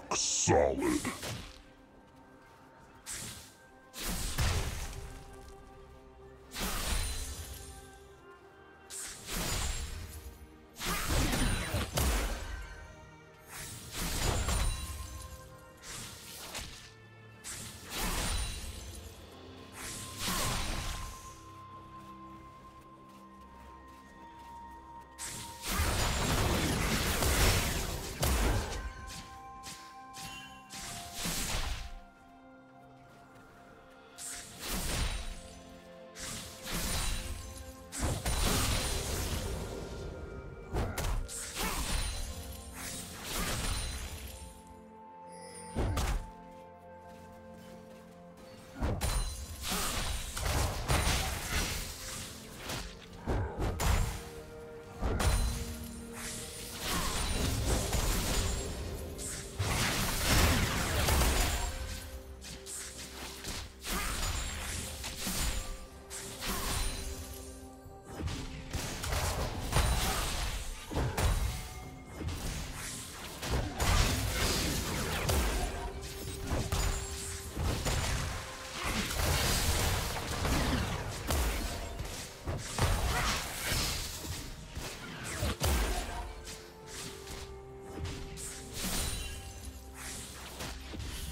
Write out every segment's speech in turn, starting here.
Rock solid.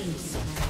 Killing spree.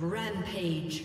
Rampage.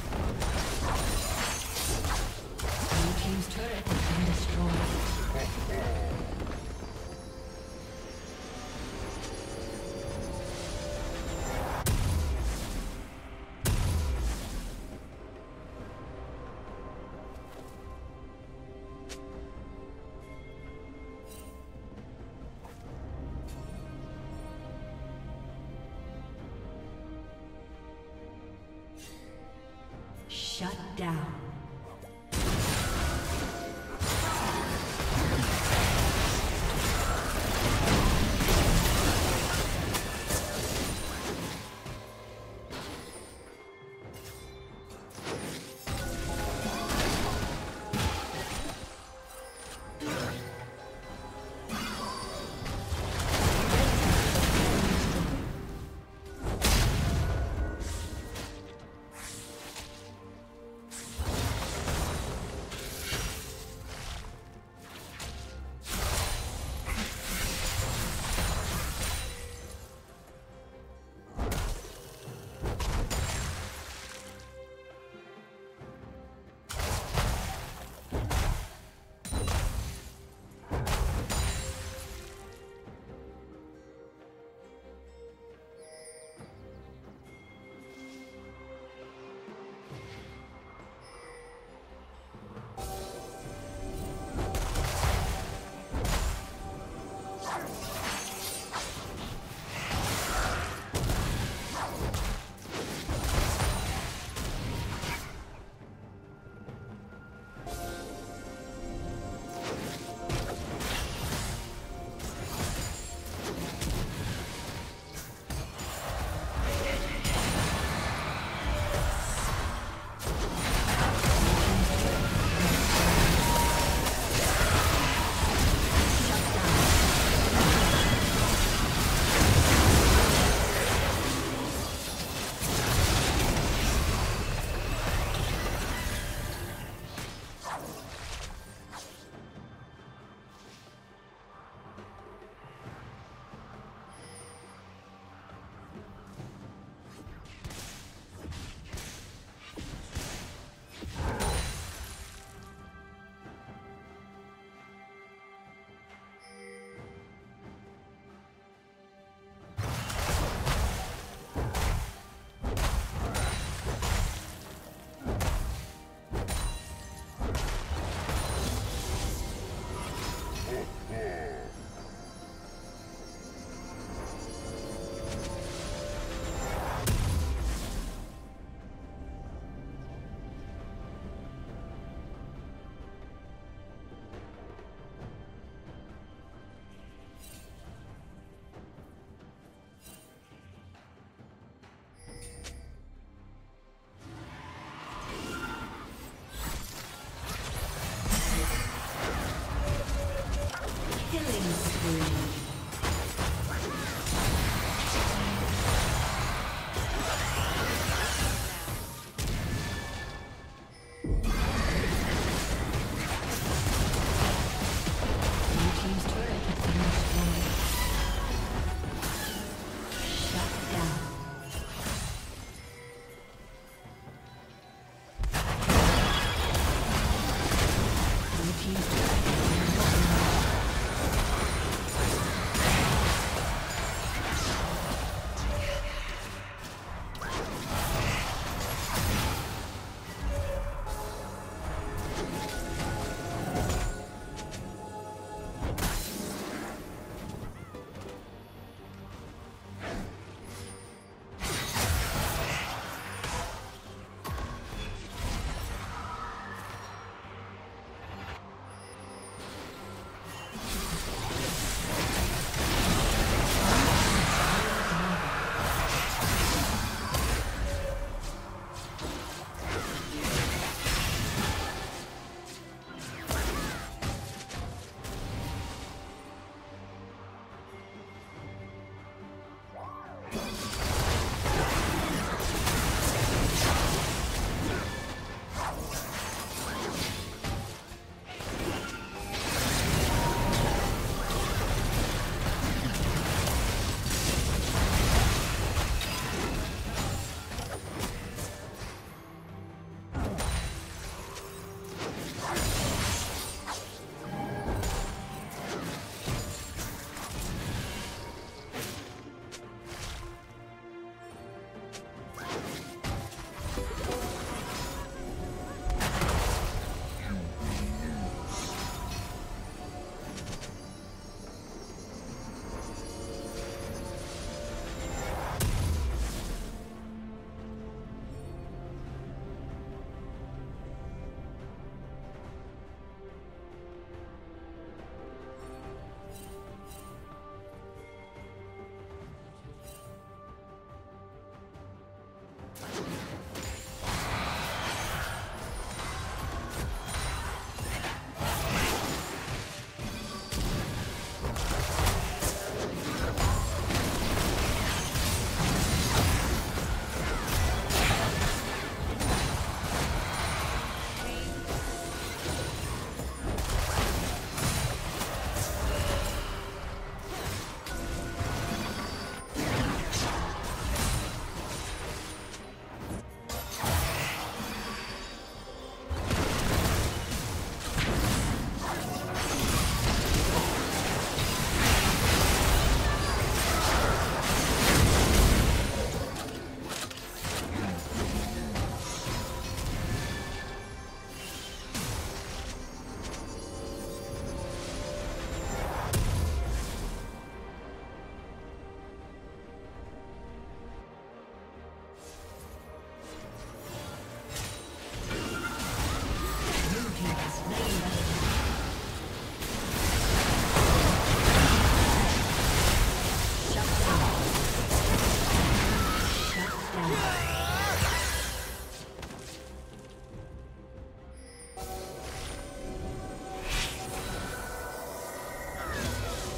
Shut down.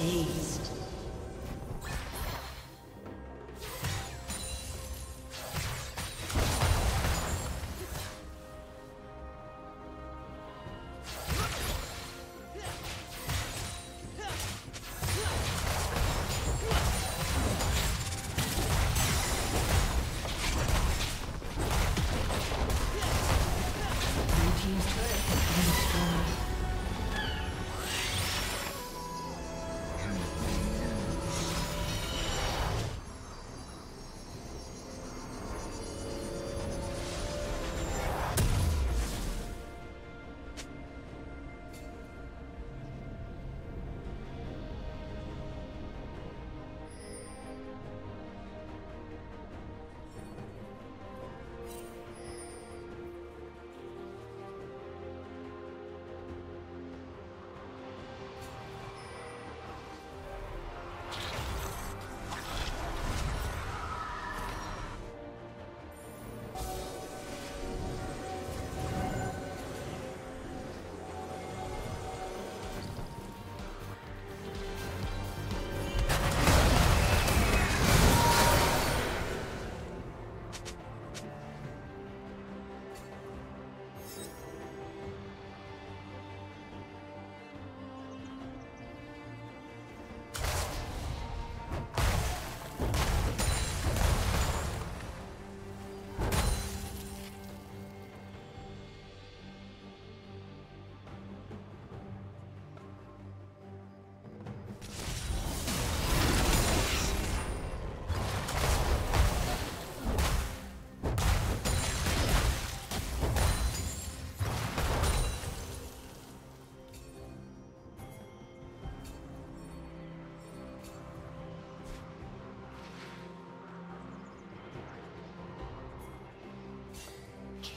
Ace.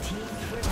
Team triple